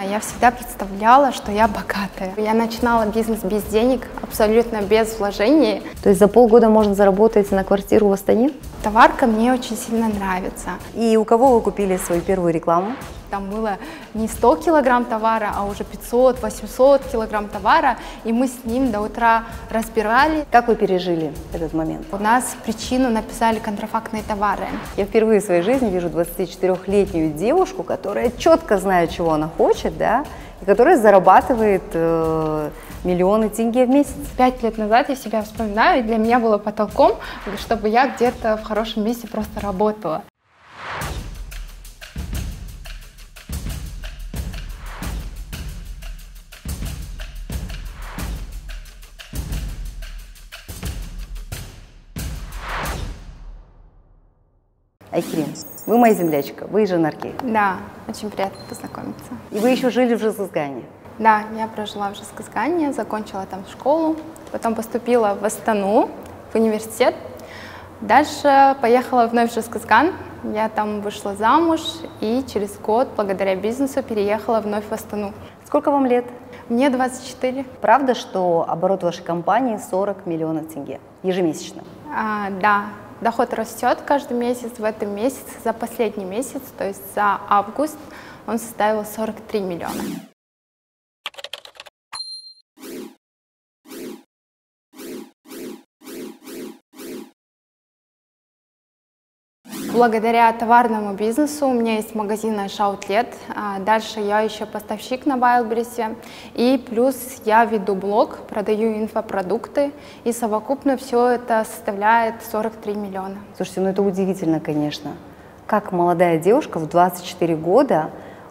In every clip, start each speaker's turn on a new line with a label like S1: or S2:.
S1: Я всегда представляла, что я богатая. Я начинала бизнес без денег, абсолютно без вложений.
S2: То есть за полгода можно заработать на квартиру в Астане?
S1: Товарка мне очень сильно нравится.
S2: И у кого вы купили свою первую рекламу?
S1: Там было не 100 килограмм товара, а уже 500-800 килограмм товара, и мы с ним до утра разбирали.
S2: Как вы пережили этот момент?
S1: У нас причину написали контрафактные товары.
S2: Я впервые в своей жизни вижу 24-летнюю девушку, которая четко знает, чего она хочет, да, и которая зарабатывает э, миллионы тенге в месяц.
S1: Пять лет назад я себя вспоминаю, и для меня было потолком, чтобы я где-то в хорошем месте просто работала.
S2: Айкерим, вы моя землячка, вы из Жанарки.
S1: Да, очень приятно познакомиться.
S2: И вы еще жили в Жизлызгане.
S1: Да, я прожила в Жизлызгане, закончила там школу, потом поступила в Астану, в университет. Дальше поехала вновь в Жизлызган, я там вышла замуж и через год, благодаря бизнесу, переехала вновь в Астану.
S2: Сколько вам лет?
S1: Мне 24.
S2: Правда, что оборот вашей компании 40 миллионов тенге ежемесячно?
S1: А, да, доход растет каждый месяц. В этом месяце, за последний месяц, то есть за август, он составил 43 миллиона. Благодаря товарному бизнесу у меня есть магазин. А дальше я еще поставщик на Wildberries. И плюс я веду блог, продаю инфопродукты. И совокупно все это составляет 43 миллиона.
S2: Слушайте, ну это удивительно, конечно. Как молодая девушка в 24 года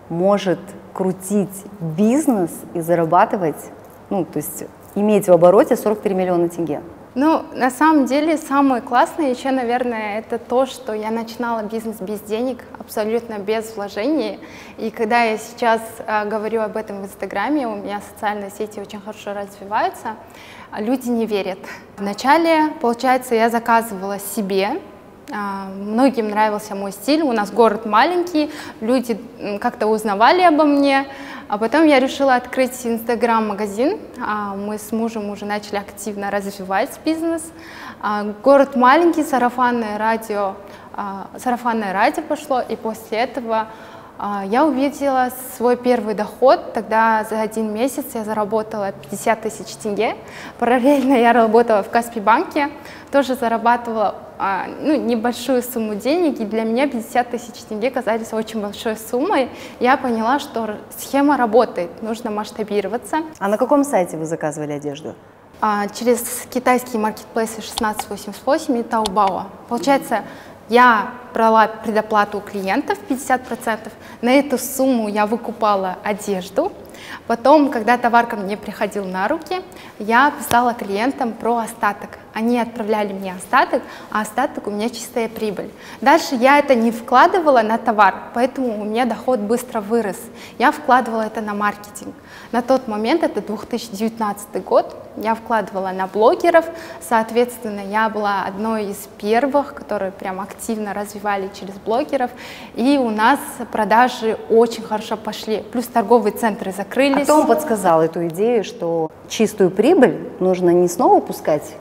S2: может крутить бизнес и зарабатывать, ну, то есть иметь в обороте 43 миллиона тенге?
S1: Ну, на самом деле, самое классное еще, наверное, это то, что я начинала бизнес без денег, абсолютно без вложений. И когда я сейчас э, говорю об этом в Инстаграме, у меня социальные сети очень хорошо развиваются, люди не верят. Вначале, получается, я заказывала себе, а, Многим нравился мой стиль, у нас город маленький, люди как-то узнавали обо мне, а потом я решила открыть инстаграм-магазин. А, мы с мужем уже начали активно развивать бизнес. А, город маленький, сарафанное радио, сарафанное радио пошло, и после этого я увидела свой первый доход, тогда за один месяц я заработала 50 тысяч тенге. Параллельно я работала в Каспи банке, тоже зарабатывала а, ну, небольшую сумму денег, и для меня 50 тысяч тенге казались очень большой суммой. Я поняла, что схема работает, нужно масштабироваться.
S2: А на каком сайте вы заказывали одежду?
S1: А, через китайские маркетплейсы 1688 и Taobao. Получается, я брала предоплату у клиентов 50%, на эту сумму я выкупала одежду, Потом, когда товар ко мне приходил на руки, я писала клиентам про остаток. Они отправляли мне остаток, а остаток у меня чистая прибыль. Дальше я это не вкладывала на товар, поэтому у меня доход быстро вырос. Я вкладывала это на маркетинг. На тот момент, это 2019 год, я вкладывала на блогеров, соответственно, я была одной из первых, которые прям активно развивали через блогеров, и у нас продажи очень хорошо пошли, плюс торговые центры закрылись.
S2: А кто вам подсказал эту идею, что чистую прибыль нужно не снова пускать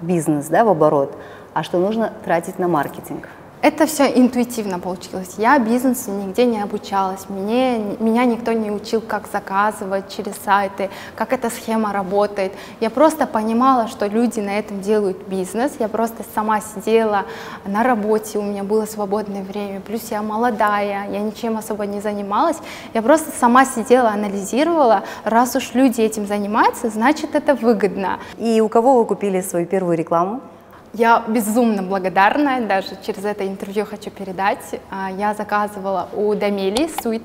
S2: бизнес, да, в оборот, а что нужно тратить на маркетинг?
S1: Это все интуитивно получилось. Я бизнесу нигде не обучалась, мне, меня никто не учил, как заказывать через сайты, как эта схема работает. Я просто понимала, что люди на этом делают бизнес. Я просто сама сидела на работе, у меня было свободное время, плюс я молодая, я ничем особо не занималась. Я просто сама сидела, анализировала, раз уж люди этим занимаются, значит это выгодно.
S2: И у кого вы купили свою первую рекламу?
S1: Я безумно благодарна, даже через это интервью хочу передать. А, я заказывала у Дамели Суит.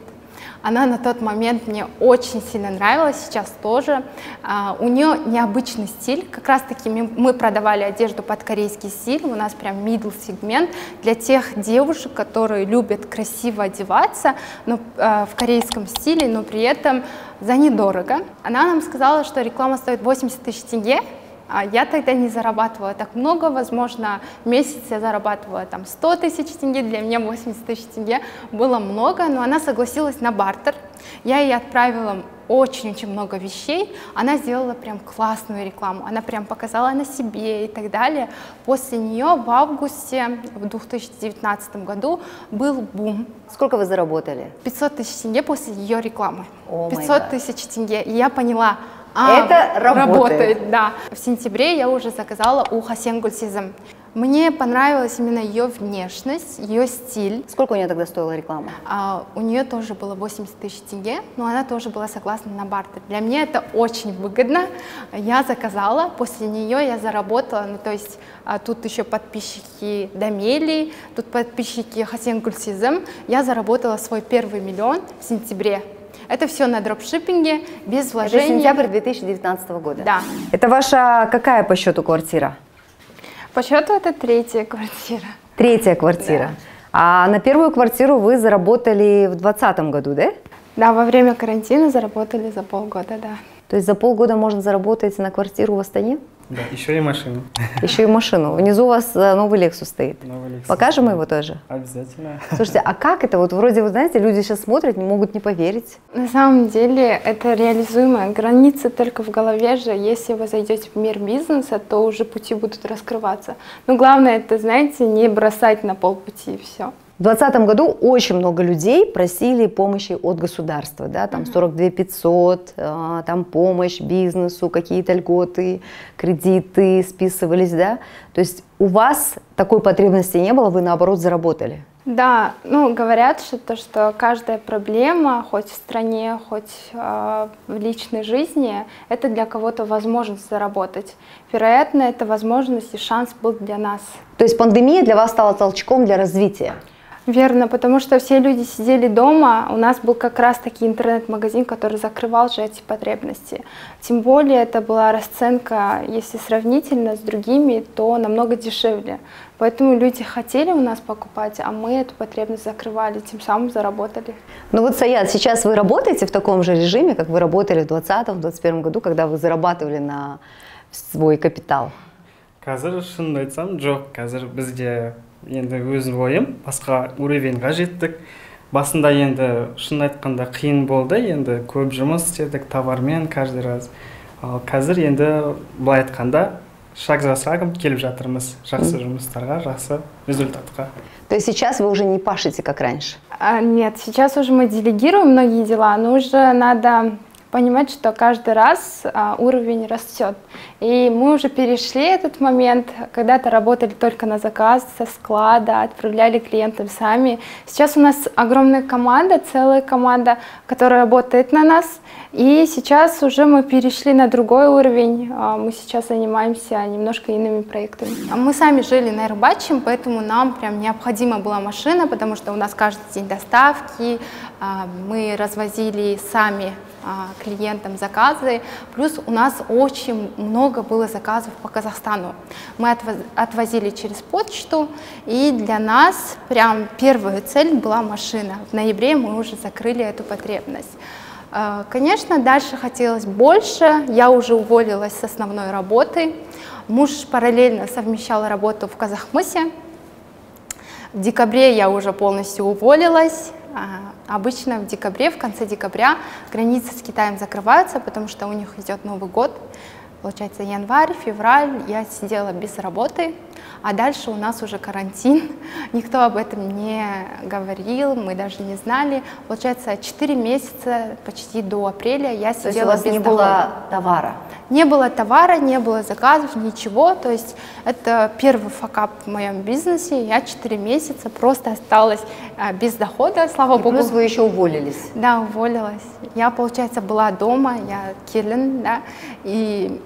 S1: Она на тот момент мне очень сильно нравилась, сейчас тоже. А, у нее необычный стиль. Как раз таки мы продавали одежду под корейский стиль. У нас прям middle сегмент для тех девушек, которые любят красиво одеваться но, а, в корейском стиле, но при этом за недорого. Она нам сказала, что реклама стоит 80 тысяч тенге, я тогда не зарабатывала так много, возможно, в месяц я зарабатывала там 100 тысяч тенге, для меня 80 тысяч тенге было много, но она согласилась на бартер. Я ей отправила очень-очень много вещей. Она сделала прям классную рекламу. Она прям показала на себе и так далее. После нее в августе в 2019 году был бум.
S2: Сколько вы заработали?
S1: 500 тысяч тенге после ее рекламы.
S2: Май
S1: 500
S2: гад.
S1: тысяч тенге. И я поняла, а,
S2: Это работает.
S1: да. В сентябре я уже заказала у Хасен Гульсизм. Мне понравилась именно ее внешность, ее стиль.
S2: Сколько у нее тогда стоила реклама?
S1: А, у нее тоже было 80 тысяч тенге, но она тоже была согласна на бартер. Для меня это очень выгодно. Я заказала, после нее я заработала, ну то есть а, тут еще подписчики Дамели, тут подписчики Хасен Гульсизм. Я заработала свой первый миллион в сентябре. Это все на дропшиппинге, без
S2: Это
S1: вложений.
S2: сентябрь 2019 года.
S1: Да.
S2: Это ваша какая по счету квартира?
S1: По счету это третья квартира.
S2: Третья квартира. А на первую квартиру вы заработали в 2020 году, да?
S1: Да, во время карантина заработали за полгода, да.
S2: То есть за полгода можно заработать на квартиру в Астане?
S3: Да, еще и машину.
S2: Еще и машину. Внизу у вас э, новый Lexus стоит.
S3: Новый Lexus.
S2: Покажем его тоже?
S3: Обязательно.
S2: Слушайте, а как это? Вот вроде, вы знаете, люди сейчас смотрят, не могут не поверить.
S1: На самом деле это реализуемо. Границы только в голове же. Если вы зайдете в мир бизнеса, то уже пути будут раскрываться. Но главное это, знаете, не бросать на полпути и все.
S2: В 2020 году очень много людей просили помощи от государства, да, там 42 500, э, там помощь бизнесу, какие-то льготы, кредиты списывались, да. То есть у вас такой потребности не было, вы наоборот заработали.
S1: Да, ну говорят, что то, что каждая проблема, хоть в стране, хоть э, в личной жизни, это для кого-то возможность заработать. Вероятно, эта возможность и шанс был для нас.
S2: То есть пандемия для вас стала толчком для развития.
S1: Верно, потому что все люди сидели дома, у нас был как раз таки интернет-магазин, который закрывал же эти потребности. Тем более это была расценка, если сравнительно с другими, то намного дешевле. Поэтому люди хотели у нас покупать, а мы эту потребность закрывали, тем самым заработали.
S2: Ну вот, Саят, сейчас вы работаете в таком же режиме, как вы работали в 2020-2021 году, когда вы зарабатывали на свой капитал?
S3: қазір шынымды айтсам жоқ қазір бізде енді өзім ойым басқа уровеньға жеттік. Басында енді шын айтқанда қиын болды енді көп жұмыс істедік товармен каждый раз ал қазір енді былай айтқанда шаг за шагом келіп жатырмыз. Жақсы жұмыстарға жақсы результатқа.
S2: То есть сейчас вы уже не пашете, как раньше?
S1: А, нет, сейчас уже мы делегируем многие дела, но уже надо понимать, что каждый раз а, уровень растет. И мы уже перешли этот момент, когда-то работали только на заказ, со склада, отправляли клиентам сами. Сейчас у нас огромная команда, целая команда, которая работает на нас. И сейчас уже мы перешли на другой уровень. А, Мы сейчас занимаемся немножко иными проектами. А Мы сами жили на Ирбачем, поэтому нам прям необходима была машина, потому что у нас каждый день доставки, а, мы развозили сами клиентам заказы. Плюс у нас очень много было заказов по Казахстану. Мы отвоз- отвозили через почту, и для нас прям первая цель была машина. В ноябре мы уже закрыли эту потребность. А, Конечно, дальше хотелось больше. Я уже уволилась с основной работы. Муж параллельно совмещал работу в Казахмысе. В декабре я уже полностью уволилась. А, Обычно в декабре, в конце декабря границы с Китаем закрываются, потому что у них идет Новый год. Получается, январь, февраль я сидела без работы, а дальше у нас уже карантин. Никто об этом не говорил, мы даже не знали. Получается, 4 месяца, почти до апреля я
S2: То есть у
S1: сидела
S2: вас
S1: без
S2: не
S1: дохода.
S2: было товара?
S1: Не было товара, не было заказов, ничего. То есть это первый факап в моем бизнесе. Я 4 месяца просто осталась а, без дохода, слава
S2: И
S1: богу.
S2: плюс вы еще уволились.
S1: Да, уволилась. Я, получается, была дома, я килен, да, и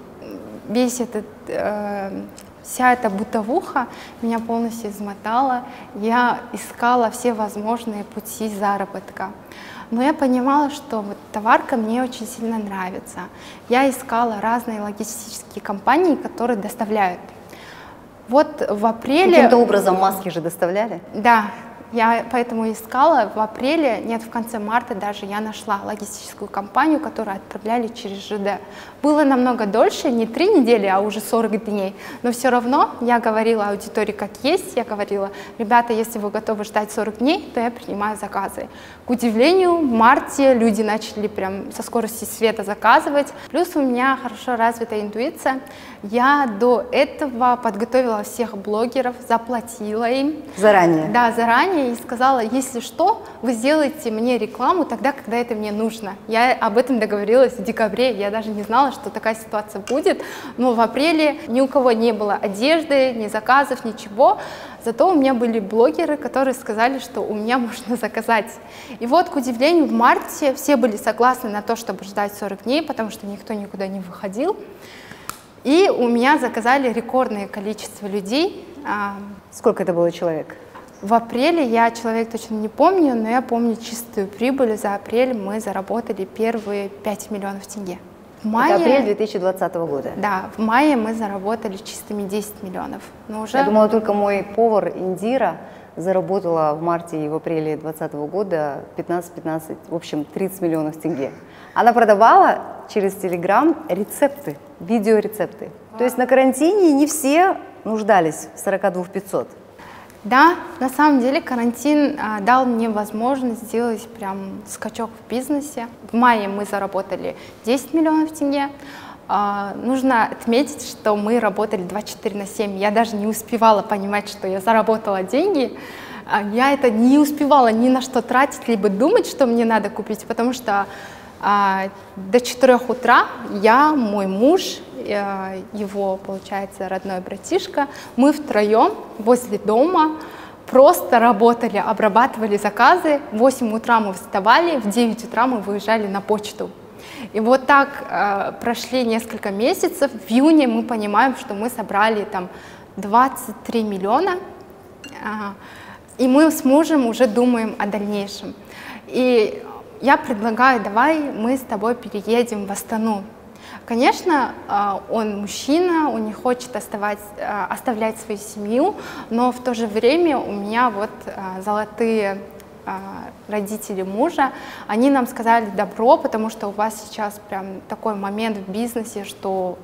S1: весь этот, э, вся эта бытовуха меня полностью измотала. Я искала все возможные пути заработка. Но я понимала, что вот товарка мне очень сильно нравится. Я искала разные логистические компании, которые доставляют. Вот в апреле...
S2: Каким-то образом маски же доставляли?
S1: Да, я поэтому искала в апреле, нет, в конце марта даже я нашла логистическую компанию, которую отправляли через ЖД. Было намного дольше, не три недели, а уже 40 дней, но все равно я говорила аудитории как есть, я говорила, ребята, если вы готовы ждать 40 дней, то я принимаю заказы. К удивлению, в марте люди начали прям со скорости света заказывать, плюс у меня хорошо развитая интуиция, я до этого подготовила всех блогеров, заплатила им.
S2: Заранее?
S1: Да, заранее и сказала, если что, вы сделаете мне рекламу тогда, когда это мне нужно. Я об этом договорилась в декабре, я даже не знала, что такая ситуация будет, но в апреле ни у кого не было одежды, ни заказов, ничего. Зато у меня были блогеры, которые сказали, что у меня можно заказать. И вот, к удивлению, в марте все были согласны на то, чтобы ждать 40 дней, потому что никто никуда не выходил. И у меня заказали рекордное количество людей. А,
S2: Сколько это было человек?
S1: В апреле я человек точно не помню, но я помню чистую прибыль. За апрель мы заработали первые 5 миллионов тенге.
S2: В мае, это апрель 2020 года?
S1: Да, в мае мы заработали чистыми 10 миллионов.
S2: Но уже... Я думала, только мой повар Индира заработала в марте и в апреле 2020 года 15-15, в общем, 30 миллионов тенге. Она продавала через Телеграм рецепты, видеорецепты. То есть на карантине не все нуждались в 42 500.
S1: Да, на самом деле карантин а, дал мне возможность сделать прям скачок в бизнесе. В мае мы заработали 10 миллионов тенге. А, нужно отметить, что мы работали 24 на 7. Я даже не успевала понимать, что я заработала деньги. А, я это не успевала ни на что тратить, либо думать, что мне надо купить, потому что а, до 4 утра я, мой муж, его, получается, родной братишка, мы втроем возле дома просто работали, обрабатывали заказы. В 8 утра мы вставали, в 9 утра мы выезжали на почту. И вот так э, прошли несколько месяцев. В июне мы понимаем, что мы собрали там 23 миллиона. Э, и мы с мужем уже думаем о дальнейшем. И я предлагаю, давай мы с тобой переедем в Астану. Конечно, а, он мужчина, он не хочет оставать, а, оставлять свою семью, но в то же время у меня вот а, золотые родители мужа, они нам сказали добро, потому что у вас сейчас прям такой момент в бизнесе, что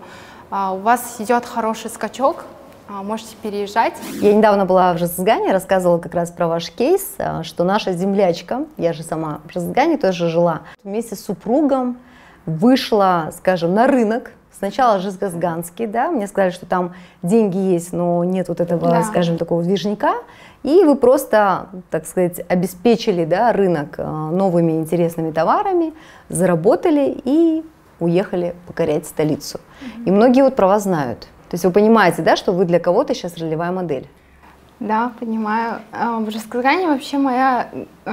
S1: у вас идет хороший скачок, можете переезжать.
S2: Я недавно была в Жезгане, рассказывала как раз про ваш кейс, что наша землячка, я же сама в Жезгане тоже жила, вместе с супругом вышла, скажем, на рынок, сначала Жезгазганский, да, мне сказали, что там деньги есть, но нет вот этого, да. скажем, такого движника, и вы просто, так сказать, обеспечили, да, рынок э, новыми интересными товарами, заработали и уехали покорять столицу. Mm-hmm. И многие вот про вас знают. То есть вы понимаете, да, что вы для кого-то сейчас ролевая модель.
S1: Да, понимаю. А, в Жесказгане вообще моя э,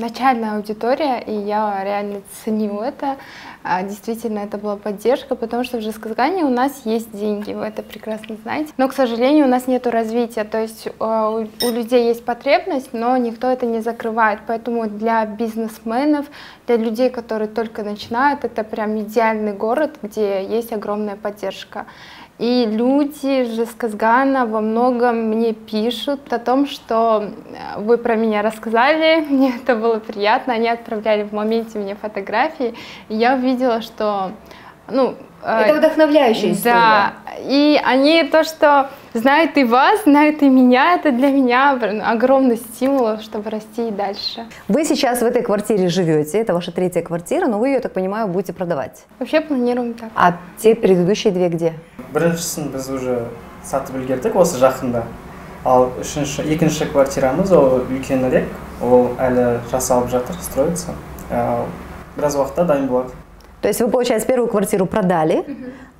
S1: начальная аудитория, и я реально ценю это. А, действительно, это была поддержка, потому что в Жесказгане у нас есть деньги, вы это прекрасно знаете. Но, к сожалению, у нас нет развития, то есть э, у, у людей есть потребность, но никто это не закрывает. Поэтому для бизнесменов, для людей, которые только начинают, это прям идеальный город, где есть огромная поддержка. И люди же с Казгана во многом мне пишут о том, что э, вы про меня рассказали, мне это было приятно, они отправляли в моменте мне фотографии, и я увидела, что ну,
S2: это вдохновляющая история.
S1: Да, и они то, что знают и вас, знают и меня, это для меня огромный стимул, чтобы расти и дальше.
S2: Вы сейчас в этой квартире живете, это ваша третья квартира, но вы ее, я так понимаю, будете продавать?
S1: Вообще планируем так.
S2: А те предыдущие две где?
S3: біріншісін біз уже сатып үлгердік осы жақында ал үшінші екінші квартирамыз ол үлкенірек ол әлі жасалып жатыр строится біраз уақытта дайын болады
S2: то есть вы получается первую квартиру продали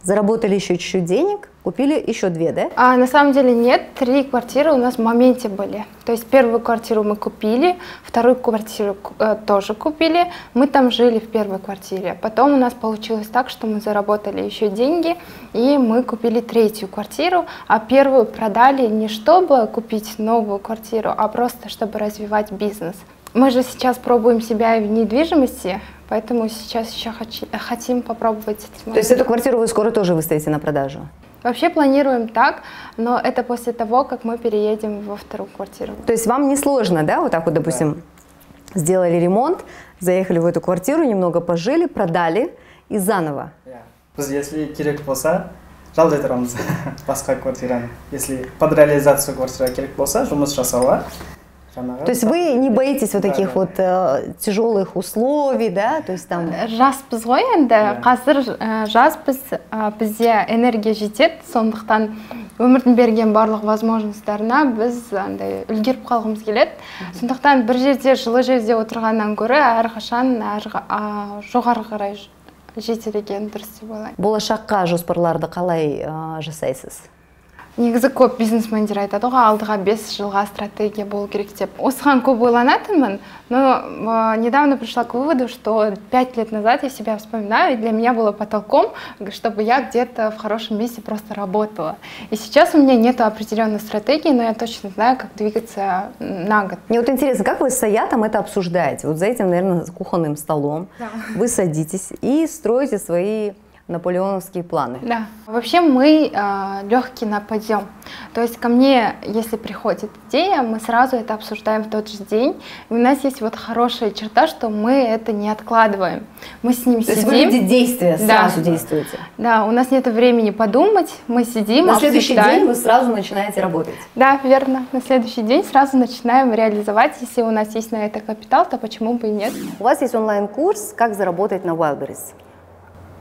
S2: заработали еще чуть-чуть денег, купили еще две, да?
S1: А, на самом деле нет, три квартиры у нас в моменте были. То есть первую квартиру мы купили, вторую квартиру э, тоже купили, мы там жили в первой квартире. Потом у нас получилось так, что мы заработали еще деньги, и мы купили третью квартиру, а первую продали не чтобы купить новую квартиру, а просто чтобы развивать бизнес. Мы же сейчас пробуем себя в недвижимости, Поэтому сейчас еще хотим попробовать.
S2: То есть эту квартиру вы скоро тоже выставите на продажу?
S1: Вообще планируем так, но это после того, как мы переедем во вторую квартиру.
S2: То есть вам не сложно, да, вот так вот, допустим, да. сделали ремонт, заехали в эту квартиру, немного пожили, продали и заново?
S3: Біз если керек болса жалдай тұрамыз басқа квартираны если под реализацию квартира керек болса жұмыс жасауға
S2: то есть вы не боитесь вот таких вот э, тяжелых условий, да? То есть там...
S1: Жаспыз ғой енді, қазір жаспыз, бізде энергия жетеді, сондықтан өмірдің берген барлық возможностьтарына біз андай үлгеріп қалғымыз келеді. Сондықтан бір жерде жылы жерде отырғаннан гөрі әрқашан жоғары қарай жетеді екен дұрыс деп ойлаймын.
S2: Болашаққа жоспарларды қалай жасайсыз?
S1: Негізі көп бизнесмендер айтады ғой алдыға бес жылға стратегия болу керек деп. Осыған көп ойланатынмын но э, недавно пришла к выводу что пять лет назад я себя вспоминаю и для меня было потолком чтобы я где-то в хорошем месте просто работала. И сейчас у меня нет определенной стратегии но я точно знаю как двигаться на год.
S2: Мне вот интересно как вы с Саятом это обсуждаете? Вот за этим наверное кухонным столом. Да. вы садитесь и строите свои наполеоновские планы.
S1: Да. Вообще мы э, легкий на подъем. То есть ко мне, если приходит идея, мы сразу это обсуждаем в тот же день. И у нас есть вот хорошая черта, что мы это не откладываем. Мы с ним
S2: То
S1: сидим.
S2: То есть вы видите действия, сразу да. действуете.
S1: Да, у нас нет времени подумать, мы сидим,
S2: На следующий день вы сразу начинаете работать.
S1: Да, верно. На следующий день сразу начинаем реализовать. Если у нас есть на это капитал, то почему бы и нет.
S2: У вас есть онлайн-курс «Как заработать на Wildberries»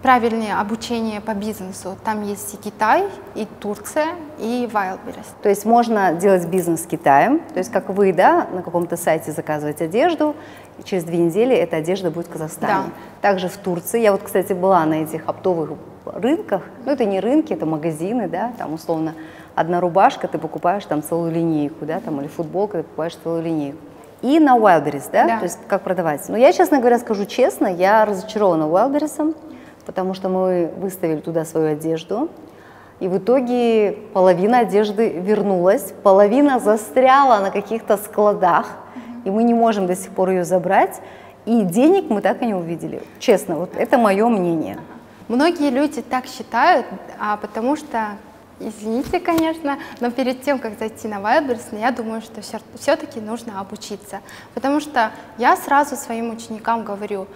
S1: правильное обучение по бизнесу. Там есть и Китай, и Турция, и Wildberries.
S2: То есть можно делать бизнес с Китаем, то есть как вы, да, на каком-то сайте заказывать одежду, и через две недели эта одежда будет в Казахстане. Да. Также в Турции. Я вот, кстати, была на этих оптовых рынках. Ну, это не рынки, это магазины, да, там условно одна рубашка, ты покупаешь там целую линейку, да, там, или футболка, ты покупаешь целую линейку. И на Wildberries, да? да, то есть как продавать. Но я, честно говоря, скажу честно, я разочарована Wildberries потому что мы выставили туда свою одежду, и в итоге половина одежды вернулась, половина застряла на каких-то складах, и мы не можем до сих пор ее забрать, и денег мы так и не увидели. Честно, вот это мое мнение.
S1: Многие люди так считают, а потому что Извините, конечно, но перед тем, как зайти на Wildberries, я думаю, что все-таки нужно обучиться. Потому что я сразу своим ученикам говорю,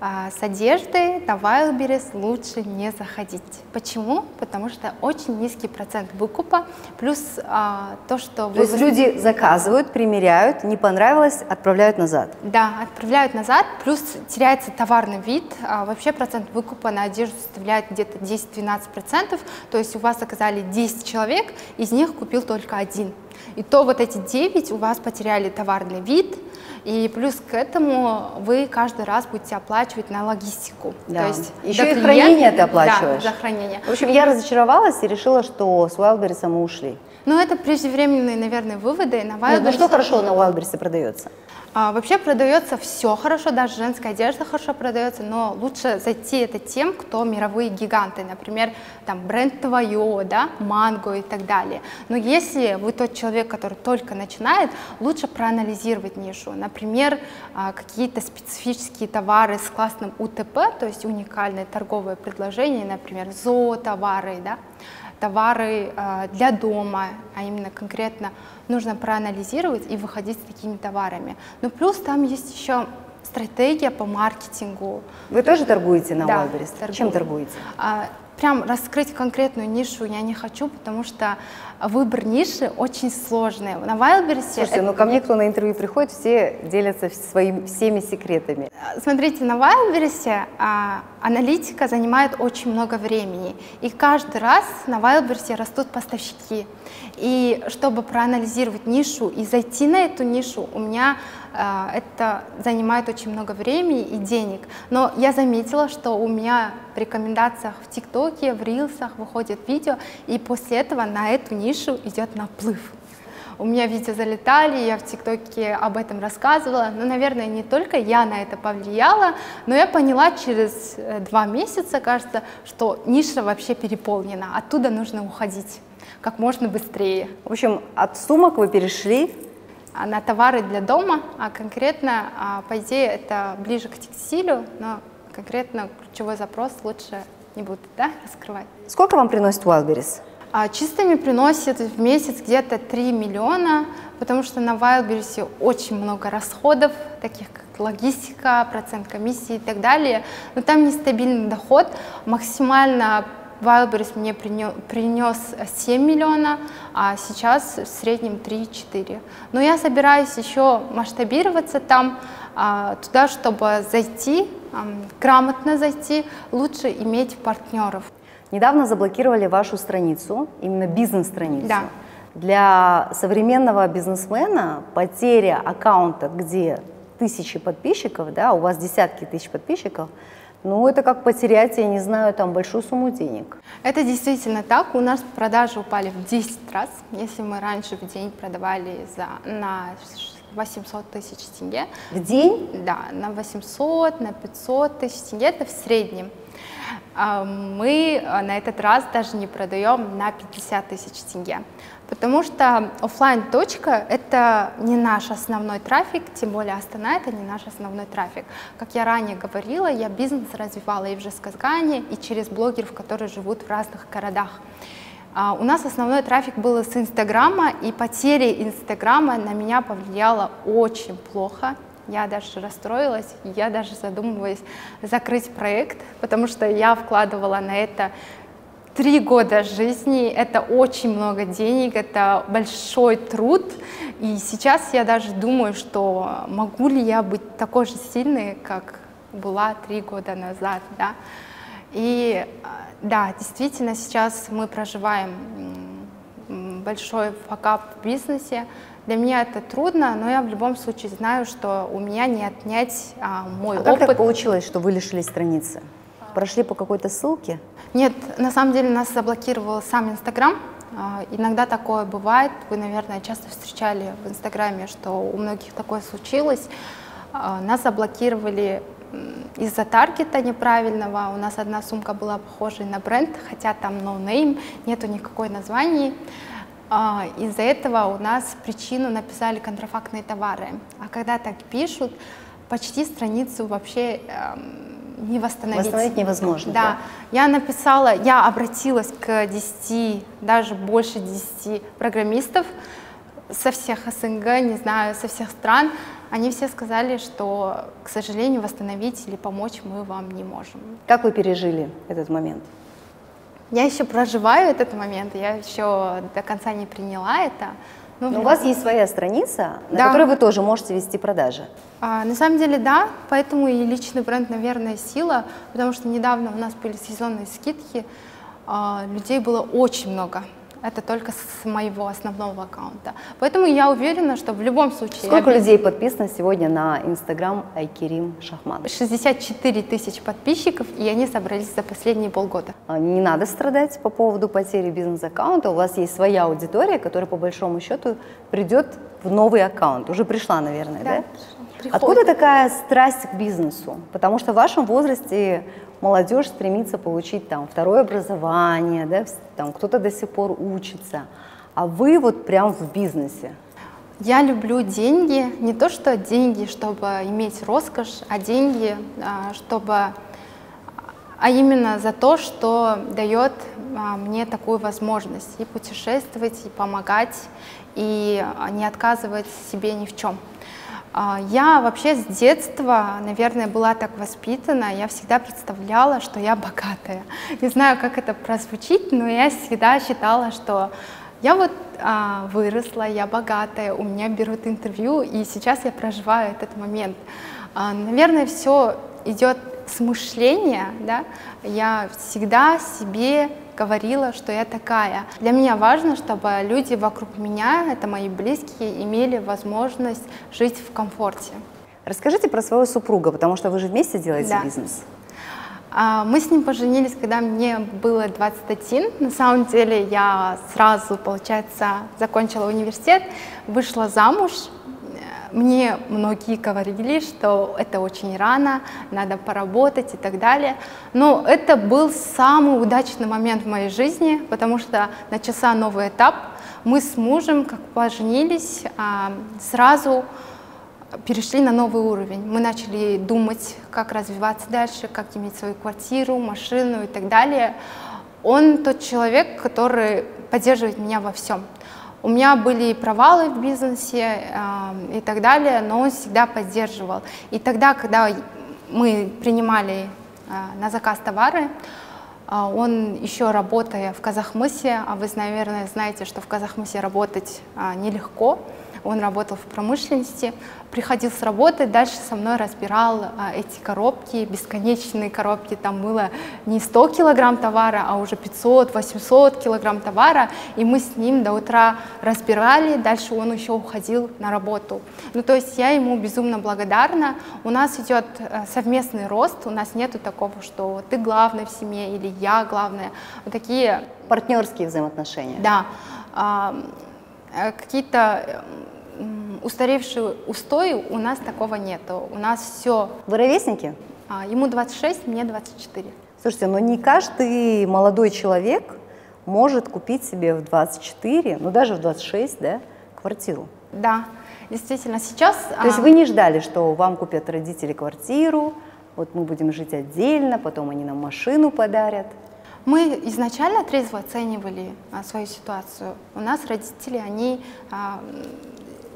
S1: а, с одеждой на Wildberries лучше не заходить. Почему? Потому что очень низкий процент выкупа, плюс а, то, что...
S2: То есть люди заказывают, примеряют, не понравилось, отправляют назад?
S1: Да, отправляют назад, плюс теряется товарный вид. А, вообще процент выкупа на одежду составляет где-то 10-12%, то есть у вас заказали 10 человек, из них купил только один. И то вот эти 9 у вас потеряли товарный вид, и плюс к этому вы каждый раз будете оплачивать на логистику.
S2: Да. То есть еще и клиента, хранение ты оплачиваешь.
S1: Да, за хранение.
S2: В общем, я разочаровалась и решила, что с Wildberries мы ушли.
S1: Ну, это преждевременные, наверное, выводы. На Wildberries... Нет,
S2: ну что хорошо на Wildberries продается?
S1: А, вообще продается все хорошо, даже женская одежда хорошо продается, но лучше зайти это тем, кто мировые гиганты, например, там бренд Твое, да, Манго и так далее. Но если вы тот человек, который только начинает, лучше проанализировать нишу. Например, а, какие-то специфические товары с классным УТП, то есть уникальное торговое предложение, например, зоотовары, да, товары э, для дома, а именно конкретно нужно проанализировать и выходить с такими товарами. Но плюс там есть еще стратегия по маркетингу.
S2: Вы тоже торгуете на да, Wildberries? Чем торгуете?
S1: Прям раскрыть конкретную нишу я не хочу, потому что выбор ниши очень сложный. На Wildberries...
S2: Слушайте, это... ну ко мне кто на интервью приходит, все делятся своими, всеми секретами.
S1: Смотрите, на Wildberries а, аналитика занимает очень много времени. И каждый раз на Wildberries растут поставщики. И чтобы проанализировать нишу и зайти на эту нишу, у меня это занимает очень много времени и денег. Но я заметила, что у меня в рекомендациях в ТикТоке, в Рилсах выходит видео, и после этого на эту нишу идет наплыв. У меня видео залетали, я в ТикТоке об этом рассказывала. Но, наверное, не только я на это повлияла, но я поняла через э, два месяца, кажется, что ниша вообще переполнена, оттуда нужно уходить как можно быстрее.
S2: В общем, от сумок вы перешли
S1: а на товары для дома, а конкретно, а, по идее, это ближе к текстилю, но конкретно ключевой запрос лучше не буду да, раскрывать.
S2: Сколько вам приносит Wildberries?
S1: А чистыми приносит в месяц где-то 3 миллиона, потому что на Wildberries очень много расходов, таких как логистика, процент комиссии и так далее. Но там нестабильный доход. Максимально Wildberries мне принес 7 миллионов, а сейчас в среднем 3-4. Но я собираюсь еще масштабироваться там, а, туда, чтобы зайти, грамотно зайти, лучше иметь партнеров.
S2: Недавно заблокировали вашу страницу, именно бизнес-страницу.
S1: Да.
S2: Для современного бизнесмена потеря аккаунта, где тысячи подписчиков, да, у вас десятки тысяч подписчиков, ну, это как потерять, я не знаю, там большую сумму денег.
S1: Это действительно так. У нас продажи упали в 10 раз. Если мы раньше в день продавали за, на 800 тысяч тенге.
S2: В день?
S1: Да, на 800, на 500 тысяч тенге, это в среднем. А, мы а, на этот раз даже не продаем на 50 тысяч тенге, потому что офлайн точка это не наш основной трафик, тем более Астана это не наш основной трафик. Как я ранее говорила, я бизнес развивала и в Жесказгане, и через блогеров, которые живут в разных городах. А, у нас основной трафик был с Инстаграма, и потеря Инстаграма на меня повлияла очень плохо я даже расстроилась, я даже задумываюсь закрыть проект, потому что я вкладывала на это три года жизни, это очень много денег, это большой труд, и сейчас я даже думаю, что могу ли я быть такой же сильной, как была три года назад, да. И да, действительно, сейчас мы проживаем большой факап в бизнесе, для меня это трудно, но я в любом случае знаю, что у меня не отнять а, мой
S2: а
S1: опыт.
S2: как так получилось, что вы лишились страницы? Прошли по какой-то ссылке?
S1: Нет, на самом деле нас заблокировал сам Инстаграм. А, иногда такое бывает. Вы, наверное, часто встречали в Инстаграме, что у многих такое случилось. А, нас заблокировали из-за таргета неправильного. У нас одна сумка была похожа на бренд, хотя там no name, нету никакой названия. А, из-за этого у нас причину написали контрафактные товары. А когда так пишут, почти страницу вообще не восстановить.
S2: Восстановить невозможно.
S1: Да. да. Я написала, я обратилась к 10, даже больше 10 программистов со всех СНГ, не знаю, со всех стран. Они все сказали, что, к сожалению, восстановить или помочь мы вам не можем.
S2: Как вы пережили этот момент?
S1: Я еще проживаю этот момент, я еще до конца не приняла это.
S2: Ну, Но у вас есть своя страница, на да. которой вы тоже можете вести продажи.
S1: А, на самом деле, да, поэтому и личный бренд, наверное, сила, потому что недавно у нас были сезонные скидки, а, людей было очень много. Это только с моего основного аккаунта. Поэтому я уверена, что в любом случае...
S2: Сколько я... людей подписано сегодня на Инстаграм Айкерим Шахмат?
S1: 64 тысячи подписчиков, и они собрались за последние полгода.
S2: А, не надо страдать по поводу потери бизнес-аккаунта. У вас есть своя аудитория, которая по большому счету придет в новый аккаунт. Уже пришла, наверное, да? да? Приходит. Откуда такая страсть к бизнесу? Потому что в вашем возрасте молодежь стремится получить там второе образование, да, там кто-то до сих пор учится, а вы вот прям в бизнесе.
S1: Я люблю деньги, не то что деньги, чтобы иметь роскошь, а деньги, а, чтобы, а именно за то, что дает а, мне такую возможность и путешествовать, и помогать, и не отказывать себе ни в чем. А, я вообще с детства, наверное, была так воспитана, я всегда представляла, что я богатая. Не знаю, как это прозвучит, но я всегда считала, что я вот а, выросла, я богатая, у меня берут интервью, и сейчас я проживаю этот момент. А, наверное, все идет с мышления, да, я всегда себе говорила, что я такая. Для меня важно, чтобы люди вокруг меня, это мои близкие, имели возможность жить в комфорте.
S2: Расскажите про своего супруга, потому что вы же вместе делаете да. бизнес.
S1: А, мы с ним поженились, когда мне было 21. На самом деле я сразу, получается, закончила университет, вышла замуж, мне многие говорили, что это очень рано, надо поработать и так далее. Но это был самый удачный момент в моей жизни, потому что начался новый этап. Мы с мужем, как поженились, а, сразу перешли на новый уровень. Мы начали думать, как развиваться дальше, как иметь свою квартиру, машину и так далее. Он тот человек, который поддерживает меня во всем. У меня были провалы в бизнесе э, и так далее, но он всегда поддерживал. И тогда, когда мы принимали э, на заказ товары, э, он еще работая в Казахмысе, а вы, наверное, знаете, что в Казахмысе работать э, нелегко, он работал в промышленности, приходил с работы, дальше со мной разбирал а, эти коробки, бесконечные коробки, там было не 100 килограмм товара, а уже 500-800 килограмм товара, и мы с ним до утра разбирали, дальше он еще уходил на работу. Ну, то есть я ему безумно благодарна, у нас идет э, совместный рост, у нас нету такого, что ты главный в семье или я главная, вот такие...
S2: Партнерские взаимоотношения.
S1: Да. Э, какие-то устаревшие устои у нас такого нету. У нас все.
S2: Вы ровесники?
S1: А, ему 26, мне 24.
S2: Слушайте, но не каждый молодой человек может купить себе в 24, ну даже в 26, да, квартиру.
S1: Да, действительно, сейчас...
S2: То есть а, вы не ждали, что вам купят родители квартиру, вот мы будем жить отдельно, потом они нам машину подарят?
S1: Мы изначально трезво оценивали а, свою ситуацию. У нас родители, они а,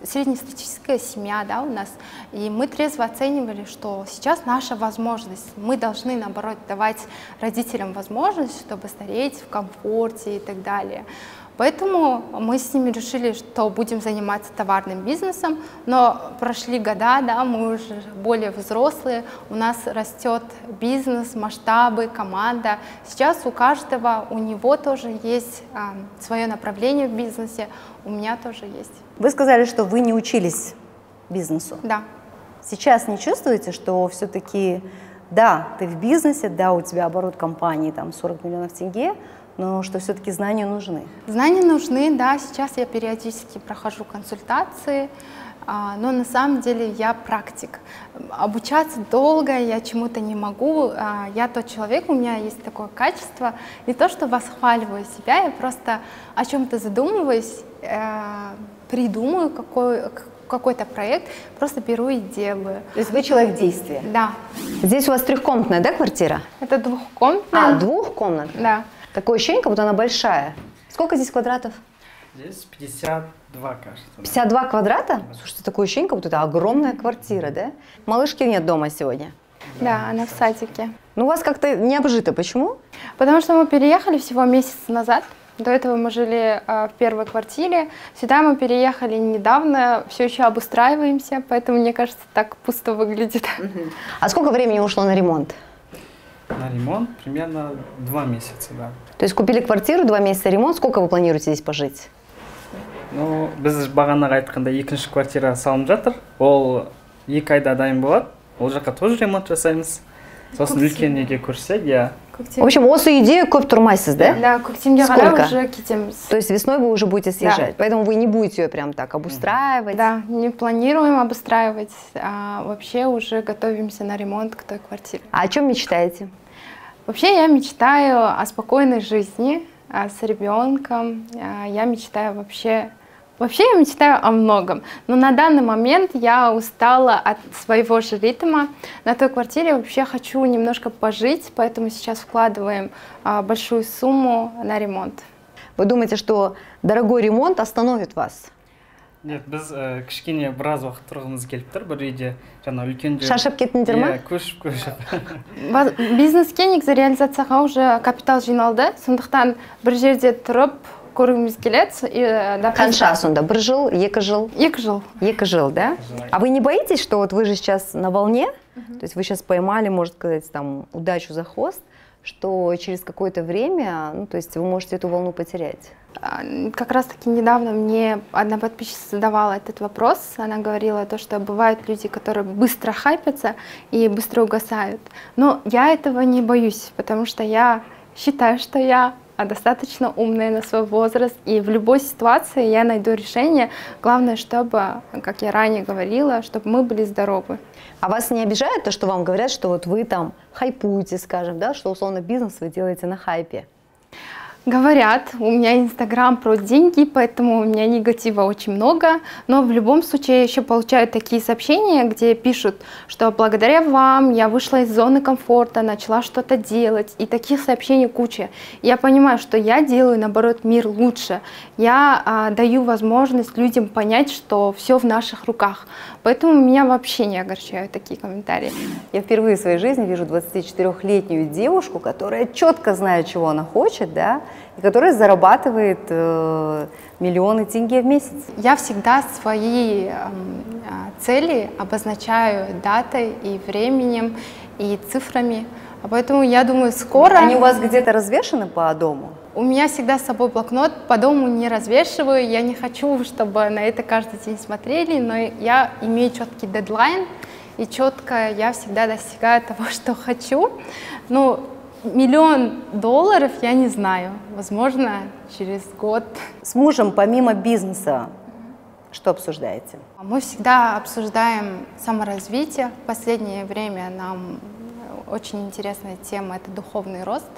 S1: среднестатистическая семья да, у нас, и мы трезво оценивали, что сейчас наша возможность, мы должны, наоборот, давать родителям возможность, чтобы стареть в комфорте и так далее. Поэтому мы с ними решили, что будем заниматься товарным бизнесом, но прошли года, да, мы уже более взрослые, у нас растет бизнес, масштабы, команда. Сейчас у каждого, у него тоже есть а, свое направление в бизнесе, у меня тоже есть.
S2: Вы сказали, что вы не учились бизнесу.
S1: Да.
S2: Сейчас не чувствуете, что все-таки, да, ты в бизнесе, да, у тебя оборот компании там 40 миллионов тенге, но что все-таки знания нужны?
S1: Знания нужны, да. Сейчас я периодически прохожу консультации, а, но на самом деле я практик. Обучаться долго я чему-то не могу. А, я тот человек, у меня есть такое качество, не то что восхваливаю себя, я просто о чем-то задумываюсь, э, придумаю какой, какой-то проект, просто беру и делаю.
S2: То есть вы человек действия?
S1: Да.
S2: Здесь у вас трехкомнатная, да, квартира?
S1: Это двухкомнатная.
S2: А, двухкомнатная?
S1: Да.
S2: Такое ощущение, как будто она большая. Сколько здесь квадратов?
S3: Здесь 52, кажется.
S2: 52 квадрата? Слушайте, такое ощущение, как будто это огромная квартира, да? Малышки нет дома сегодня.
S1: Да, она в садике.
S2: Ну, у вас как-то не обжито. Почему?
S1: Потому что мы переехали всего месяц назад. До этого мы жили э, в первой квартире. Сюда мы переехали недавно, все еще обустраиваемся, поэтому, мне кажется, так пусто выглядит.
S2: А сколько времени ушло на ремонт?
S3: На ремонт примерно два месяца, да.
S2: То есть купили квартиру, два месяца ремонт. Сколько вы планируете здесь пожить?
S3: Ну, біз бағанағы айтқанда екінші квартира салынып жатыр. Ол екі айда дайын болады. Ол жаққа тоже ремонт жасаймыз. Сосын үлкен неге көшсек, иә.
S2: В общем, осы идею көп тұрмайсыз, да?
S1: Да, көктемге қарай уже кетеміз.
S2: То есть весной вы уже будете съезжать, да. поэтому вы не будете ее прям так обустраивать?
S1: Да, не планируем обустраивать, а вообще уже готовимся на ремонт к той квартире.
S2: А о чем мечтаете?
S1: Вообще я мечтаю о спокойной жизни а, с ребенком. А, я мечтаю вообще Вообще я мечтаю о многом, но на данный момент я устала от своего же ритма. На той квартире вообще хочу немножко пожить, поэтому сейчас вкладываем а, большую сумму на ремонт.
S2: Вы думаете, что дорогой ремонт остановит вас?
S3: Нет біз ә, кішкене біраз уақыт тұрғымыз келіп тұр. Бір үйде жаңа үлкен
S2: шаршап кеттіңдер ма?
S3: Иә көшіп көшіп.
S1: Бизнеске негізі реализацияға уже капитал жиналды. Сондықтан бір жерде тұрып көргіміз келеді.
S2: Э, қанша сонда? Бір жыл екі жыл?
S1: Екі жыл.
S2: Екі жыл да? А вы не боитесь что вот вы же сейчас на волне? То есть вы сейчас поймали можно сказать там удачу за хвост? Что через какое-то время, ну, то есть вы можете эту волну потерять?
S1: А, как раз-таки недавно мне одна подписчица задавала этот вопрос. Она говорила то, что бывают люди, которые быстро хайпятся и быстро угасают. Но я этого не боюсь, потому что я считаю, что я достаточно умная на свой возраст, и в любой ситуации я найду решение. Главное, чтобы, как я ранее говорила, чтобы мы были здоровы.
S2: А вас не обижает то, что вам говорят, что вот вы там хайпуете, скажем, да, что условно бизнес вы делаете на хайпе?
S1: Говорят, у меня Инстаграм про деньги, поэтому у меня негатива очень много, но в любом случае я еще получаю такие сообщения, где пишут, что благодаря вам я вышла из зоны комфорта, начала что-то делать, и таких сообщений куча. Я понимаю, что я делаю, наоборот, мир лучше. Я а, даю возможность людям понять, что все в наших руках. Поэтому меня вообще не огорчают такие комментарии.
S2: Я впервые в своей жизни вижу 24-летнюю девушку, которая четко знает, чего она хочет, да, и которая зарабатывает э, миллионы тенге в месяц.
S1: Я всегда свои э, цели обозначаю датой и временем, и цифрами. Поэтому я думаю, скоро...
S2: Они у вас где-то развешаны по дому?
S1: У меня всегда с собой блокнот, по дому не развешиваю, я не хочу, чтобы на это каждый день смотрели, но я имею четкий дедлайн, и четко я всегда достигаю того, что хочу. Ну, миллион долларов я не знаю, возможно, через год.
S2: С мужем помимо бизнеса что обсуждаете?
S1: Мы всегда обсуждаем саморазвитие. В последнее время нам очень интересная тема – это духовный рост.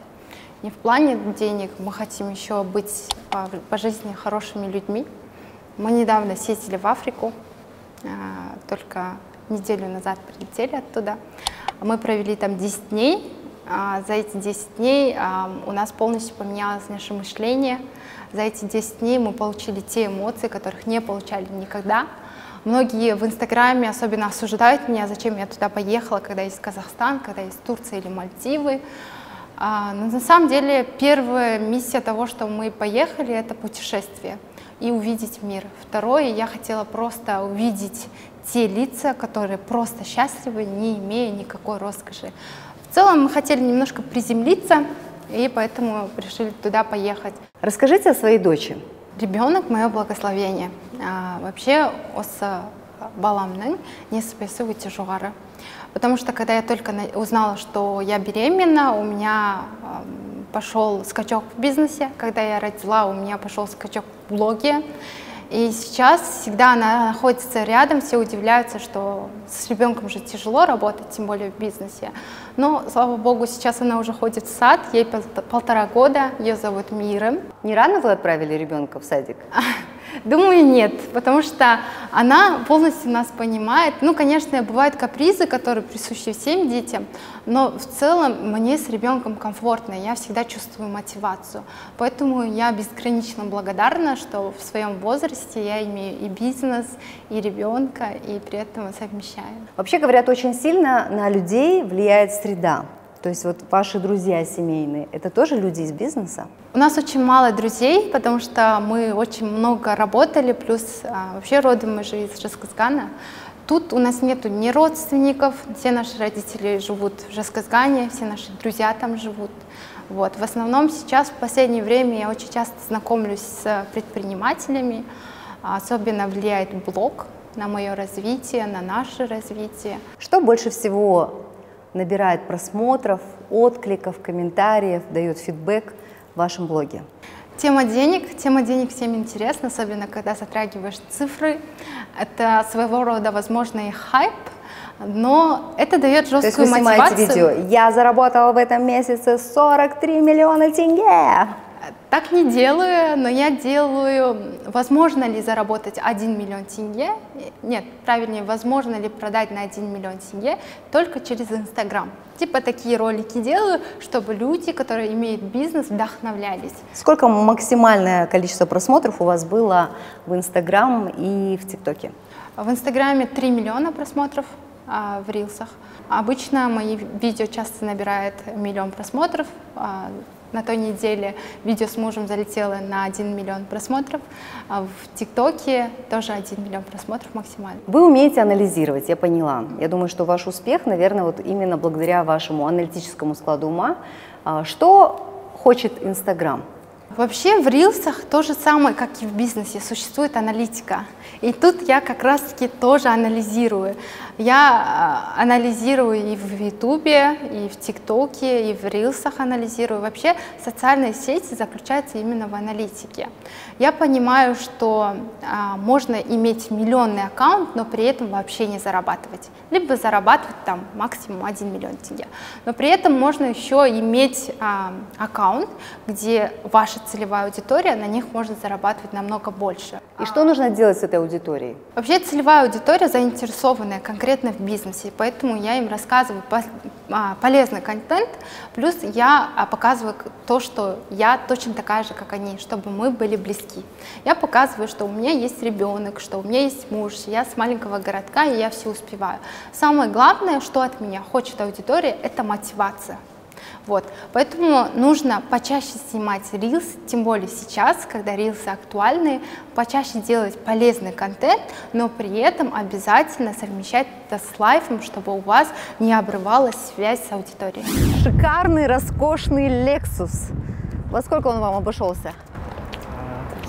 S1: Не в плане денег, мы хотим еще быть по, по жизни хорошими людьми. Мы недавно съездили в Африку, а, только неделю назад прилетели оттуда. Мы провели там 10 дней, а, за эти 10 дней а, у нас полностью поменялось наше мышление. За эти 10 дней мы получили те эмоции, которых не получали никогда. Многие в Инстаграме особенно осуждают меня, зачем я туда поехала, когда есть Казахстан, когда есть Турция или Мальдивы. А, но на самом деле первая миссия того, что мы поехали, это путешествие и увидеть мир. Второе, я хотела просто увидеть те лица, которые просто счастливы, не имея никакой роскоши. Целом мы хотели немножко приземлиться, и поэтому решили туда поехать.
S2: Расскажите о своей дочери.
S1: Ребенок – мое благословение. А, вообще, осы баламның несібесі өте жоғары. Потому что когда я только узнала, что я беременна, у меня пошел скачок в бизнесе. Когда я родила, у меня пошел скачок в блоге. И сейчас всегда она находится рядом, все удивляются, что с ребенком же тяжело работать, тем более в бизнесе. Но, слава богу, сейчас она уже ходит в сад, ей полтора года, ее зовут Мира.
S2: Не рано вы отправили ребенка в садик?
S1: Думаю, нет, потому что она полностью нас понимает. Ну, конечно, бывают капризы, которые присущи всем детям, но в целом мне с ребенком комфортно, я всегда чувствую мотивацию. Поэтому я безгранично благодарна, что в своем возрасте я имею и бизнес, и ребенка, и при этом совмещаю.
S2: Вообще говорят, очень сильно на людей влияет среда. То есть вот ваши друзья семейные, это тоже люди из бизнеса?
S1: У нас очень мало друзей, потому что мы очень много работали, плюс а, вообще родом мы же из Жесказгана. Тут у нас нету ни родственников, все наши родители живут в Жесказгане, все наши друзья там живут. Вот. В основном сейчас, в последнее время, я очень часто знакомлюсь с предпринимателями, особенно влияет блог на мое развитие, на наше развитие.
S2: Что больше всего набирает просмотров, откликов, комментариев, дает фидбэк в вашем блоге?
S1: Тема денег. Тема денег всем интересна, особенно когда затрагиваешь цифры. Это своего рода, возможно, и хайп, но это дает жесткую
S2: То есть вы
S1: мотивацию.
S2: видео «Я заработала в этом месяце 43 миллиона тенге».
S1: Так не делаю, но я делаю, возможно ли заработать 1 миллион тенге, нет, правильнее, возможно ли продать на 1 миллион тенге только через Инстаграм. Типа такие ролики делаю, чтобы люди, которые имеют бизнес, вдохновлялись.
S2: Сколько максимальное количество просмотров у вас было в Инстаграм и в ТикТоке?
S1: В Инстаграме 3 миллиона просмотров а, в рилсах. Обычно мои видео часто набирают миллион просмотров, а, на той неделе видео с мужем залетело на 1 миллион просмотров, а в ТикТоке тоже 1 миллион просмотров максимально.
S2: Вы умеете анализировать, я поняла. Я думаю, что ваш успех, наверное, вот именно благодаря вашему аналитическому складу ума. А что хочет Инстаграм?
S1: Вообще в рилсах то же самое, как и в бизнесе, существует аналитика. И тут я как раз-таки тоже анализирую. Я а, анализирую и в Ютубе, и в ТикТоке, и в Рилсах анализирую. Вообще социальные сети заключаются именно в аналитике. Я понимаю, что а, можно иметь миллионный аккаунт, но при этом вообще не зарабатывать. Либо зарабатывать там максимум 1 миллион тенге. Но при этом можно еще иметь а, аккаунт, где ваша целевая аудитория, на них можно зарабатывать намного больше.
S2: И что нужно делать с этой аудиторией?
S1: Вообще целевая аудитория заинтересованная конкретно в бизнесе, поэтому я им рассказываю а, полезный контент, плюс я а, показываю то, что я точно такая же, как они, чтобы мы были близки. Я показываю, что у меня есть ребенок, что у меня есть муж, я с маленького городка, и я все успеваю. Самое главное, что от меня хочет аудитория, это мотивация. Вот. Поэтому нужно почаще снимать рилс, тем более сейчас, когда рилсы актуальны, почаще делать полезный контент, но при этом обязательно совмещать это с лайфом, чтобы у вас не обрывалась связь с аудиторией.
S2: Шикарный, роскошный Lexus. Во сколько он вам обошелся?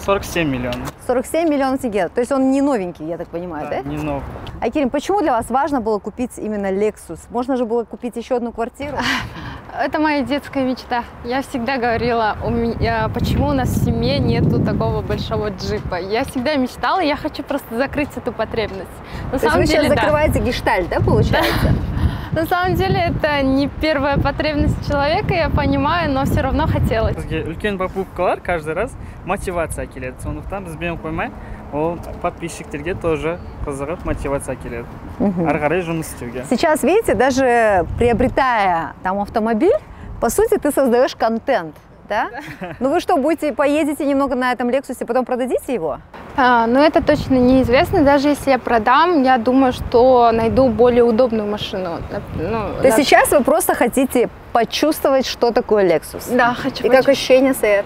S3: 47 миллионов.
S2: 47 миллионов тенге. То есть он не новенький, я так понимаю, да?
S3: да? не новый.
S2: Айкерим, почему для вас важно было купить именно Lexus? Можно же было купить еще одну квартиру?
S1: Это моя детская мечта. Я всегда говорила, у меня, почему у нас в семье нету такого большого джипа. Я всегда мечтала, я хочу просто закрыть эту потребность.
S2: На То самом есть вы деле, сейчас да. закрываете гештальт, да, получается?
S1: На самом деле это не первая потребность человека, я понимаю, но все равно хотелось.
S3: бізге үлкен покупкалар каждый раз мотивация келеді сондықтан бізбен қоймай ол подписчиктерге тоже қызығып мотивация келеді ары қарай жұмыс істеуге
S2: сейчас видите даже приобретая там автомобиль по сути ты создаешь контент да? Ну вы что, будете, поедете немного на этом Лексусе, потом продадите его?
S1: А, ну это точно неизвестно. Даже если я продам, я думаю, что найду более удобную машину.
S2: Ну, То есть сейчас вы просто хотите почувствовать, что такое Lexus?
S1: Да, хочу.
S2: И как ощущение, Саед?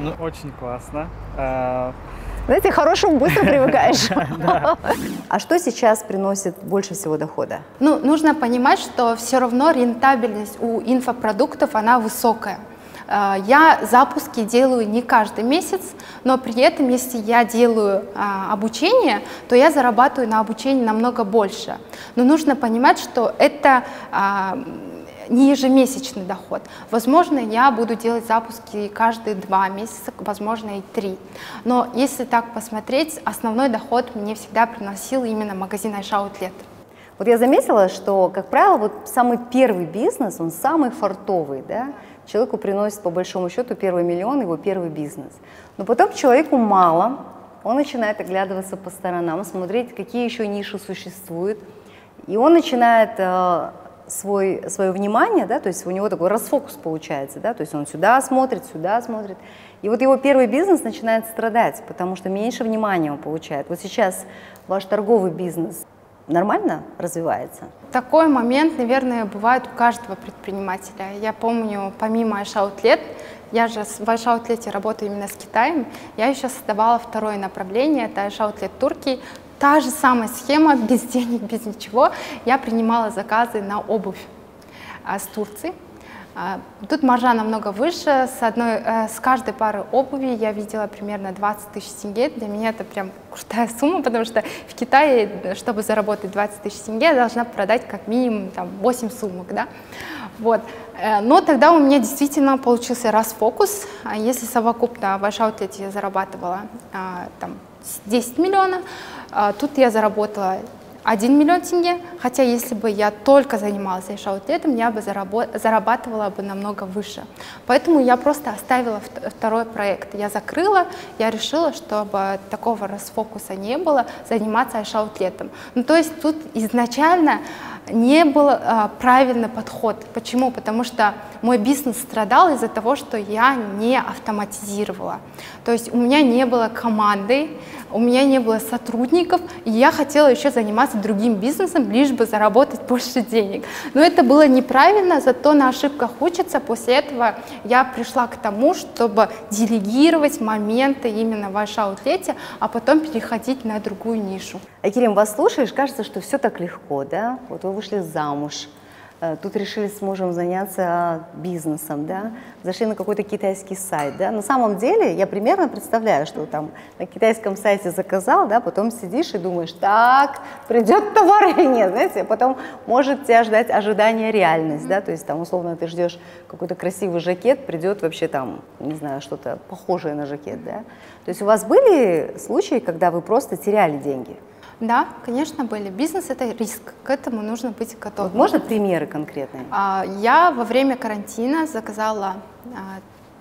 S3: Ну, очень классно.
S2: Знаете, хорошему быстро привыкаешь. А что сейчас приносит больше всего дохода?
S1: Ну, нужно понимать, что все равно рентабельность у инфопродуктов, она высокая. А, я запуски делаю не каждый месяц, но при этом, если я делаю а, обучение, то я зарабатываю на обучении намного больше. Но нужно понимать, что это а, не ежемесячный доход. Возможно, я буду делать запуски каждые два месяца, возможно, и три. Но если так посмотреть, основной доход мне всегда приносил именно магазин Айша Outlet.
S2: Вот я заметила, что, как правило, вот самый первый бизнес, он самый фартовый, да, человеку приносит по большому счету первый миллион, его первый бизнес. Но потом человеку мало, он начинает оглядываться по сторонам, смотреть, какие еще ниши существуют, и он начинает э, свой, свое внимание, да, то есть у него такой расфокус получается, да, то есть он сюда смотрит, сюда смотрит, и вот его первый бизнес начинает страдать, потому что меньше внимания он получает. Вот сейчас ваш торговый бизнес нормально развивается?
S1: Такой момент, наверное, бывает у каждого предпринимателя. Я помню, помимо Айшаутлет, я же в Айшаутлете работаю именно с Китаем, я еще создавала второе направление, это Айшаутлет Турки. Та же самая схема, без денег, без ничего. Я принимала заказы на обувь а, с Турции. А, тут маржа намного выше, с, одной, э, с каждой пары обуви я видела примерно 20 тысяч тенге. Для меня это прям крутая сумма, потому что в Китае, чтобы заработать 20 тысяч тенге, я должна продать как минимум там, 8 сумок. Да? Вот. Э, но тогда у меня действительно получился расфокус. А если совокупно в Ашаутлете я зарабатывала там, 10 миллионов, тут я заработала 1 миллион тенге, хотя если бы я только занималась шаутлетом, я бы зарабатывала бы намного выше. Поэтому я просто оставила второй проект. Я закрыла, я решила, чтобы такого расфокуса не было, заниматься айшаутлетом. Ну, то есть тут изначально не был а, правильный подход. Почему? Потому что мой бизнес страдал из-за того, что я не автоматизировала. То есть у меня не было команды, у меня не было сотрудников, и я хотела еще заниматься другим бизнесом, лишь бы заработать больше денег. Но это было неправильно, зато на ошибках учатся. После этого я пришла к тому, чтобы делегировать моменты именно в аутлете, а потом переходить на другую нишу.
S2: Акирим, вас слушаешь, кажется, что все так легко, да? Вот вы вышли замуж, Э, тут решили с мужем заняться бизнесом, да, зашли на какой-то китайский сайт, да. На самом деле я примерно представляю, что там на китайском сайте заказал, да, потом сидишь и думаешь, так, придет товар или нет, знаете, потом может тебя ждать ожидание реальность, да, то есть там условно ты ждешь какой-то красивый жакет, придет вообще там, не знаю, что-то похожее на жакет, да. То есть у вас были случаи, когда вы просто теряли деньги?
S1: Да, конечно, были. Бизнес – это риск, к этому нужно быть готовым.
S2: можно примеры конкретные?
S1: А, я во время карантина заказала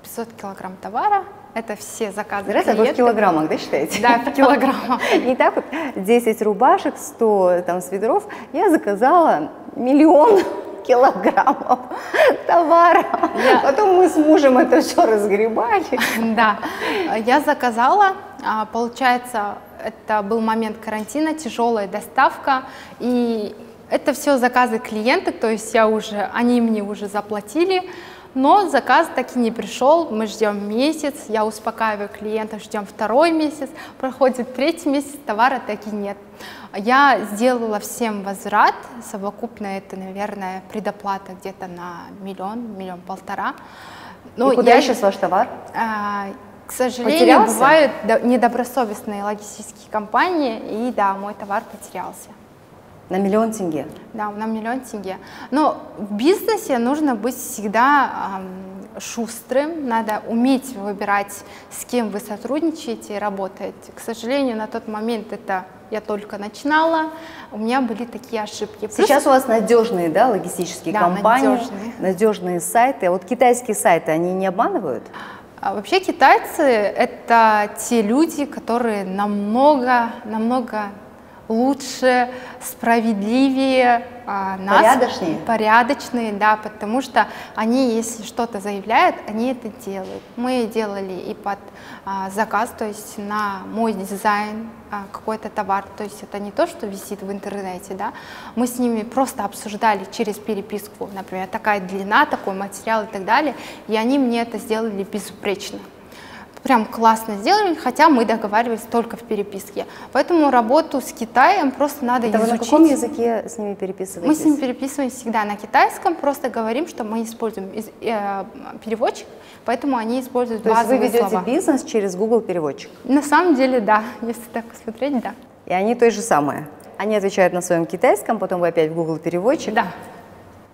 S1: 500 а, килограмм товара, это все заказы
S2: Это вы в килограммах, да, считаете?
S1: Да, в килограммах.
S2: Не так вот 10 рубашек, 100 там свитеров. Я заказала миллион килограммов товара. Я... Потом мы с мужем это все разгребали.
S1: Да, я заказала, а, получается, это был момент карантина, тяжелая доставка, и это все заказы клиентов, то есть я уже, они мне уже заплатили, но заказ так и не пришел, мы ждем месяц, я успокаиваю клиентов, ждем второй месяц, проходит третий месяц, товара так и нет. Я сделала всем возврат, совокупно это, наверное, предоплата где-то на миллион, миллион полтора.
S2: Но и куда я, сейчас ваш товар?
S1: А, к сожалению, потерялся? бывают недобросовестные логистические компании, и да, мой товар потерялся.
S2: На миллион тенге?
S1: Да, на миллион тенге. Но в бизнесе нужно быть всегда эм, шустрым, надо уметь выбирать, с кем вы сотрудничаете и работаете. К сожалению, на тот момент это я только начинала, у меня были такие ошибки.
S2: Сейчас Плюс... у вас надежные, да, логистические да, компании, надежные. надежные сайты. А вот китайские сайты, они не обманывают?
S1: А вообще китайцы — это те люди, которые намного, намного лучше, справедливее а, нас.
S2: Порядочнее?
S1: Порядочные, да, потому что они, если что-то заявляют, они это делают. Мы делали и под а, заказ, то есть на мой дизайн а, какой-то товар, то есть это не то, что висит в интернете, да, мы с ними просто обсуждали через переписку, например, такая длина, такой материал и так далее, и они мне это сделали безупречно прям классно сделали, хотя мы договаривались только в переписке. Поэтому работу с Китаем просто надо Это изучить.
S2: Вы на каком языке с ними переписываетесь?
S1: Мы с ними переписываемся всегда на китайском, просто говорим, что мы используем э, переводчик, поэтому они используют
S2: То
S1: базовые
S2: есть вы ведете
S1: слова.
S2: бизнес через Google переводчик?
S1: На самом деле, да, если так посмотреть, да.
S2: И они то же самое? Они отвечают на своем китайском, потом вы опять в Google переводчик?
S1: Да.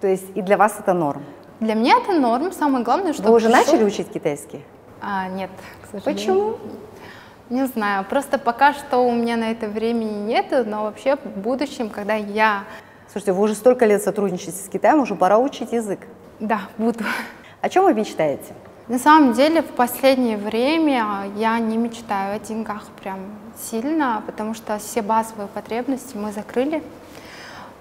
S2: То есть и для вас это норм?
S1: Для меня это норм. Самое главное, что...
S2: Вы уже начали учить китайский?
S1: А, нет,
S2: к сожалению. Почему?
S1: Не знаю, просто пока что у меня на это времени нет, но вообще в будущем, когда я...
S2: Слушайте, вы уже столько лет сотрудничаете с Китаем, уже пора учить язык.
S1: Да, буду.
S2: О чем вы мечтаете?
S1: На самом деле в последнее время я не мечтаю о деньгах прям сильно, потому что все базовые потребности мы закрыли.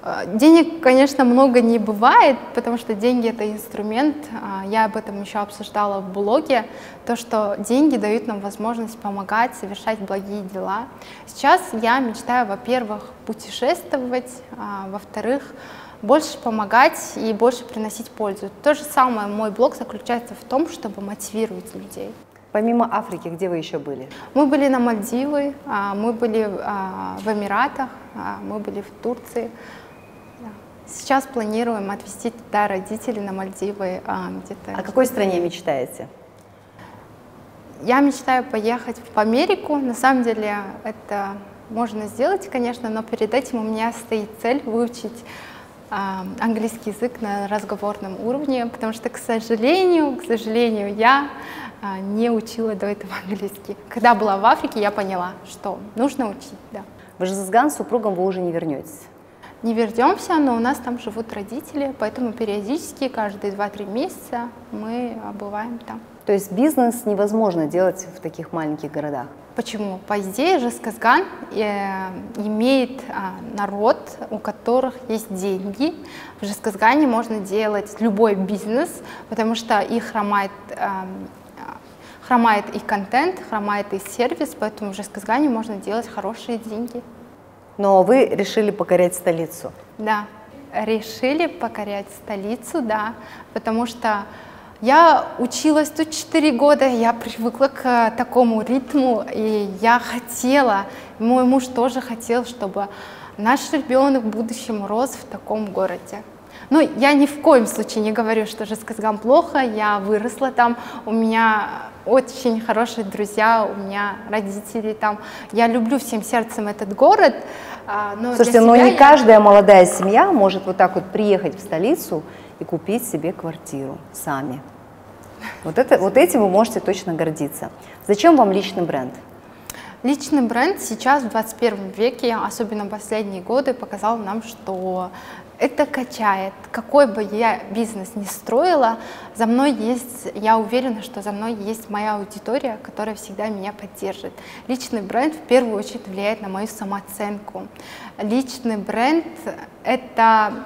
S1: Э, денег, конечно, много не бывает, потому что деньги — это инструмент. А, я об этом еще обсуждала в блоге, то, что деньги дают нам возможность помогать, совершать благие дела. Сейчас я мечтаю, во-первых, путешествовать, а, во-вторых, больше помогать и больше приносить пользу. То же самое мой блог заключается в том, чтобы мотивировать людей.
S2: Помимо Африки, где вы еще были?
S1: Мы были на Мальдивы, а, мы были в Эмиратах, мы были в Турции. Сейчас планируем отвезти туда родителей на Мальдивы а, где-то.
S2: О какой стране мечтаете?
S1: Я мечтаю поехать в Америку. На самом деле это можно сделать, конечно, но перед этим у меня стоит цель выучить а, английский язык на разговорном уровне, потому что, к сожалению, к сожалению, я а, не учила до этого английский. Когда была в Африке, я поняла, что нужно учить, да.
S2: В Жезган с супругом вы уже не вернетесь?
S1: Не вернемся, но у нас там живут родители, поэтому периодически, каждые 2-3 месяца мы бываем там.
S2: То есть бизнес невозможно делать в таких маленьких городах?
S1: Почему? По идее, Жесказган э, имеет а, народ, у которых есть деньги. В Жесказгане можно делать любой бизнес, потому что их хромает а, хромает их контент, хромает их сервис, поэтому в Жесказгане можно делать хорошие деньги.
S2: Но вы решили покорять столицу.
S1: Да, решили покорять столицу, да, потому что я училась тут 4 года, я привыкла к такому ритму, и я хотела, мой муж тоже хотел, чтобы наш ребенок в будущем рос в таком городе. Ну, я ни в коем случае не говорю, что Жесказган плохо, я выросла там, у меня очень хорошие друзья, у меня родители там. Я люблю всем сердцем этот город.
S2: А, но Слушайте, но не я... каждая молодая семья может вот так вот приехать в столицу и купить себе квартиру сами. Вот, это, вот этим вы можете точно гордиться. Зачем вам личный бренд?
S1: Личный бренд сейчас в 21 веке, особенно последние годы, показал нам, что это качает. Какой бы я бизнес ни строила, за мной есть, я уверена, что за мной есть моя аудитория, которая всегда меня поддержит. Личный бренд в первую очередь влияет на мою самооценку. Личный бренд — это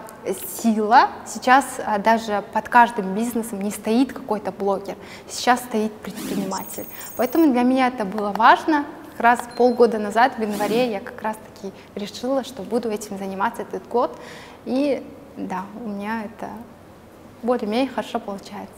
S1: сила. Сейчас а, даже под каждым бизнесом не стоит какой-то блогер, сейчас стоит предприниматель. Поэтому для меня это было важно. Раз полгода назад, в январе, я как раз таки решила, что буду этим заниматься этот год. И да, у меня это более-менее хорошо получается.